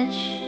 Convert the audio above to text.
relish.